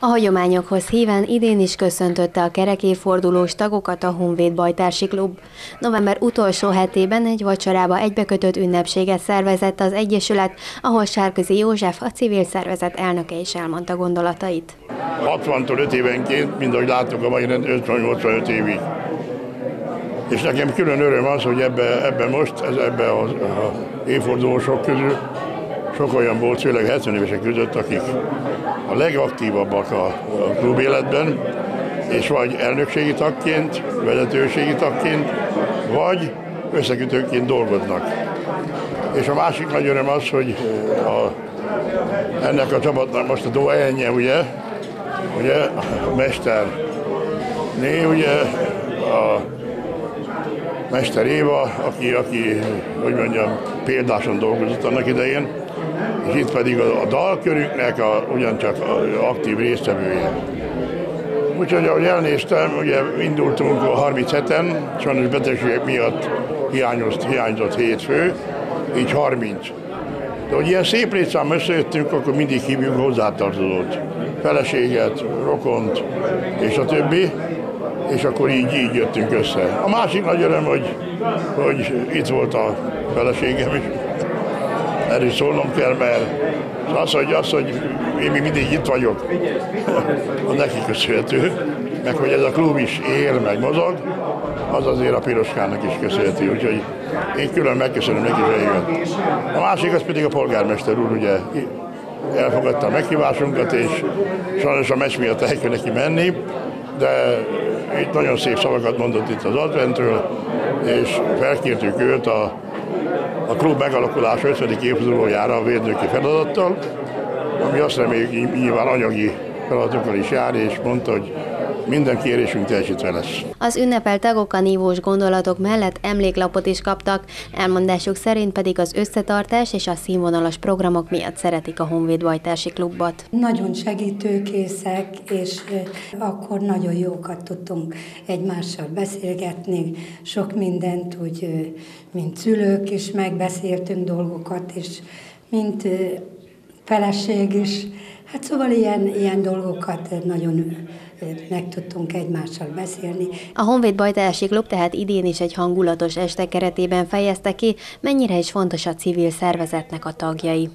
A hagyományokhoz híven idén is köszöntötte a kerekéfordulós tagokat a Honvéd Bajtársi Klub. November utolsó hetében egy vacsorába egybekötött ünnepséget szervezett az Egyesület, ahol Sárközi József, a civil szervezet elnöke is elmondta gondolatait. 60-tól 5 évenként, mint ahogy láttuk a mai 50-85 évig. És nekem külön öröm az, hogy ebbe, ebbe most, ez, ebbe az évfordulósok közül sok olyan volt, főleg 70 évesek között, akik a legaktívabbak a, a klub életben, és vagy elnökségi tagként, vezetőségi tagként, vagy összekötőként dolgoznak. És a másik nagy öröm az, hogy a, ennek a csapatnak most a doenje, ugye, ugye a mester né, ugye a Mester Éva, aki, aki hogy mondjam, példáson dolgozott annak idején, és itt pedig a, a dalkörünknek a, ugyancsak a, aktív résztvevője. Úgyhogy ahogy elnéztem, ugye indultunk a 37-en, sajnos betegségek miatt hiányozott, hiányzott 7 fő, így 30. De hogy ilyen szép létszám összejöttünk, akkor mindig hívjuk hozzátartozót, feleséget, rokont és a többi, és akkor így, így jöttünk össze. A másik nagy öröm, hogy, hogy itt volt a feleségem is, erről szólnom kell, mert az, hogy, az, hogy én még mindig itt vagyok, a neki köszönhető, meg hogy ez a klub is él, meg mozog, az azért a Piroskának is köszönhető, úgyhogy én külön megköszönöm neki, hogy eljött. A másik az pedig a polgármester úr, ugye elfogadta a meghívásunkat, és sajnos a meccs miatt el kell neki menni, de itt nagyon szép szavakat mondott itt az adventről, és felkértük őt a a klub megalakulás 50. évfordulójára a védnöki feladattal, ami azt reméljük nyilván anyagi feladatokkal is jár, és mondta, hogy minden kérésünk teljesítve lesz. Az ünnepel tagok a nívós gondolatok mellett emléklapot is kaptak, elmondásuk szerint pedig az összetartás és a színvonalas programok miatt szeretik a Honvéd Bajtársi Klubot. Nagyon segítőkészek, és akkor nagyon jókat tudtunk egymással beszélgetni, sok mindent úgy, mint szülők is megbeszéltünk dolgokat, és mint feleség is. Hát szóval ilyen, ilyen dolgokat nagyon meg tudtunk egymással beszélni. A Honvéd Bajtási Klub tehát idén is egy hangulatos este keretében fejezte ki, mennyire is fontos a civil szervezetnek a tagjai.